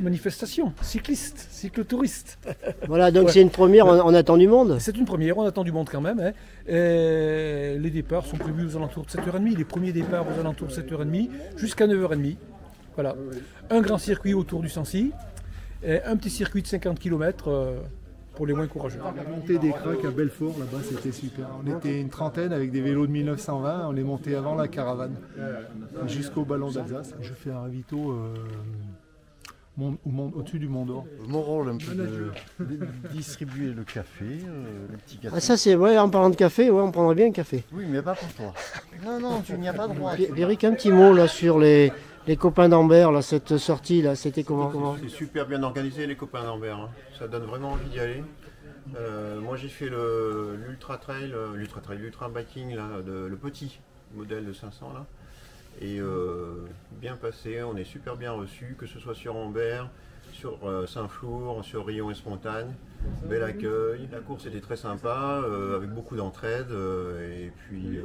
manifestation cycliste, cyclotouristes. Voilà, donc Ouais. c'est une première, on, on attend du monde. C'est une première, on attend du monde quand même. hein. Et les départs sont prévus aux alentours de 7h30, les premiers départs aux alentours de 7h30 jusqu'à 9h30. Voilà. Un grand circuit autour du Sancy, et un petit circuit de 50 km pour les moins courageux. La montée des craques à Belfort, là-bas, c'était super. On était une trentaine avec des vélos de 1920, on les montait avant la caravane, jusqu'au ballon d'Alsace. Je fais un ravito euh, Au-dessus du Mont d'Or. Mon rôle, un peu de, de distribuer le café, euh, le petit gâteau. Ah ça c'est, ouais, en parlant de café, ouais, on prendrait bien un café. Oui, mais pas pour toi. Non, non, tu n'y as pas droit. Pierrick, un petit mot là sur les, les copains d'Ambert, là, cette sortie là, c'était comment, comment C'est super bien organisé les copains d'Ambert. hein. Ça donne vraiment envie d'y aller. Euh, moi j'ai fait le- l'ultra trail, euh, l'ultra trail, l'ultra biking là, de- le petit modèle de 500 là. Et euh, bien passé, on est super bien reçu, que ce soit sur Ambert, sur euh, Saint-Flour, sur Rion et Spontagne. Bel accueil, la course était très sympa, euh, avec beaucoup d'entraide et puis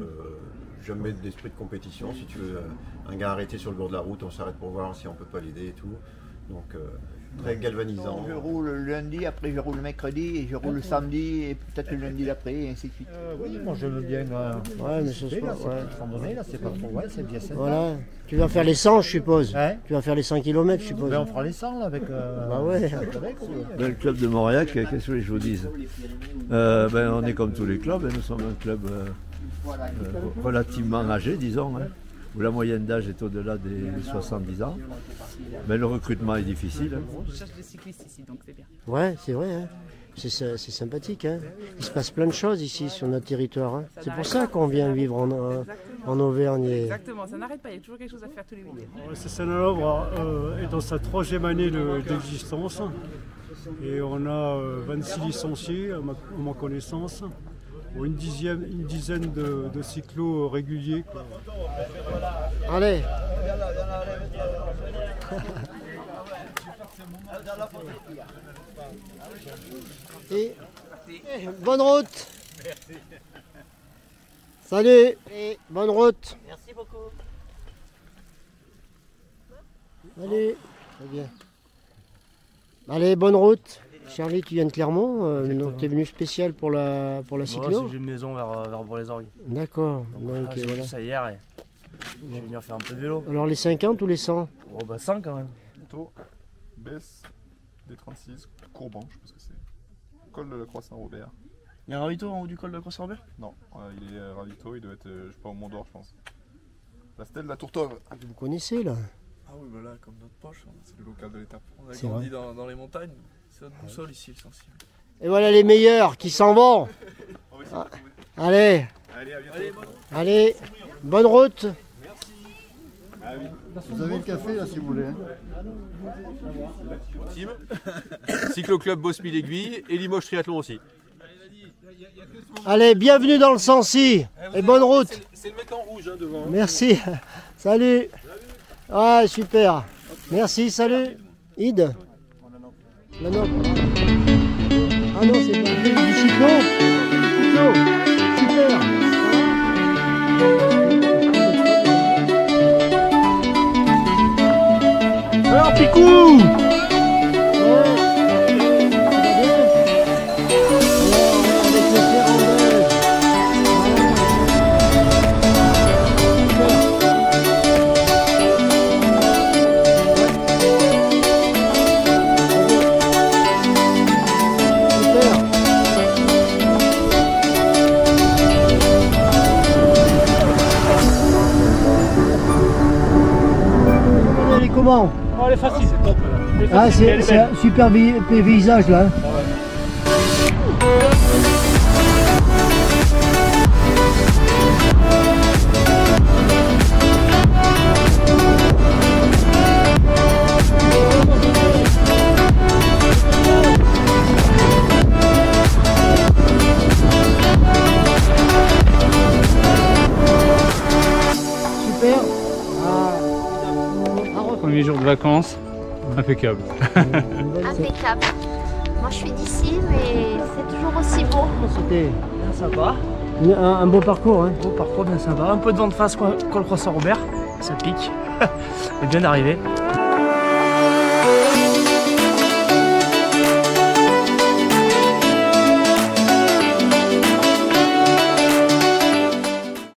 jamais d'esprit de compétition. Si tu veux un gars arrêté sur le bord de la route, on s'arrête pour voir si on peut pas l'aider et tout. Donc très galvanisant. Je roule le lundi, après je roule le mercredi, et je roule le samedi, et peut-être le lundi d'après, et ainsi de suite. oui, moi j'aime bien. euh, Ouais, mais ce soir, c'est ouais. là, c'est pas trop. Ouais, c'est bien sympa. Voilà. Tu vas faire les 100, je suppose. Hein Tu vas faire les 100 km, je suppose. Ben, on fera les 100 là avec. euh, Bah ouais. avec, quoi. Ben, le club de Mauriac, qu'est-ce que je vous dise? Euh, ben, On est comme tous les clubs, hein, nous sommes un club euh, euh, relativement âgé, disons, hein, où la moyenne d'âge est au-delà des 70 ans. Mais le recrutement est difficile. hein. On cherche des cyclistes ici, donc c'est bien. Ouais, c'est vrai. hein. C'est sy- c'est sympathique. hein. Il se passe plein de choses ici sur notre territoire. hein. C'est pour ça qu'on vient vivre en, en- Auvergne. et- Exactement, ça n'arrête pas, il y a toujours quelque chose à faire tous les week-ends. Saint-Saëns-Lovre est dans sa troisième année de- d'existence et on a euh, 26 licenciés à ma, à ma connaissance, une dizaine, une dizaine de, de cyclos réguliers. quoi. Allez. Et, et bonne route. Salut. Et bonne route. Merci beaucoup. Allez. Très bien. Allez, bonne route. Charlie, tu viens de Clermont, euh, donc tu es venu spécial pour la, pour la cyclo J'ai une maison vers, euh, vers. D'accord. Donc, Ah, J'ai voilà. ça hier et je vais venir faire un peu de vélo. Alors les 50 ou les 100 Oh bah 100 quand même. Bientôt, baisse des 36, Courban, je pense que c'est. Col de la Croix-Saint-Robert. Il y a un ravito en haut du col de Croix-Robert Non, euh, il est ravito, il doit être, euh, je sais pas, au Mont d'Or, je pense. La stèle de la Tourtove. Vous connaissez là? Ah oui, bah là, comme notre poche, c'est le local de l'étape. On a grandi dans, dans les montagnes, c'est notre boussole ici, le sensible. Et voilà les meilleurs qui s'en vont. Ah, Allez, Allez, à bientôt. allez, bonne route. Vous avez le café là si vous voulez. hein. Team, Mille Aiguilles et Limoges Triathlon aussi. Allez, bienvenue dans le Sancy et bonne route. C'est le mec en rouge hein, devant. Merci. Salut. Ouais, super. Merci, salut. Id. Ah non, c'est pas du cyclo. Comment Oh, elle est facile, c'est top. Est Ah, c'est un super paysage là. Super. Premier jour de vacances, impeccable. Impeccable. Moi je suis d'ici, mais c'est toujours aussi beau. C'était Bien sympa. un, un beau parcours. Hein. Beau parcours bien sympa. Un peu de vent de face col col Croix-Saint-Robert. Ça pique. Mais bien arrivé.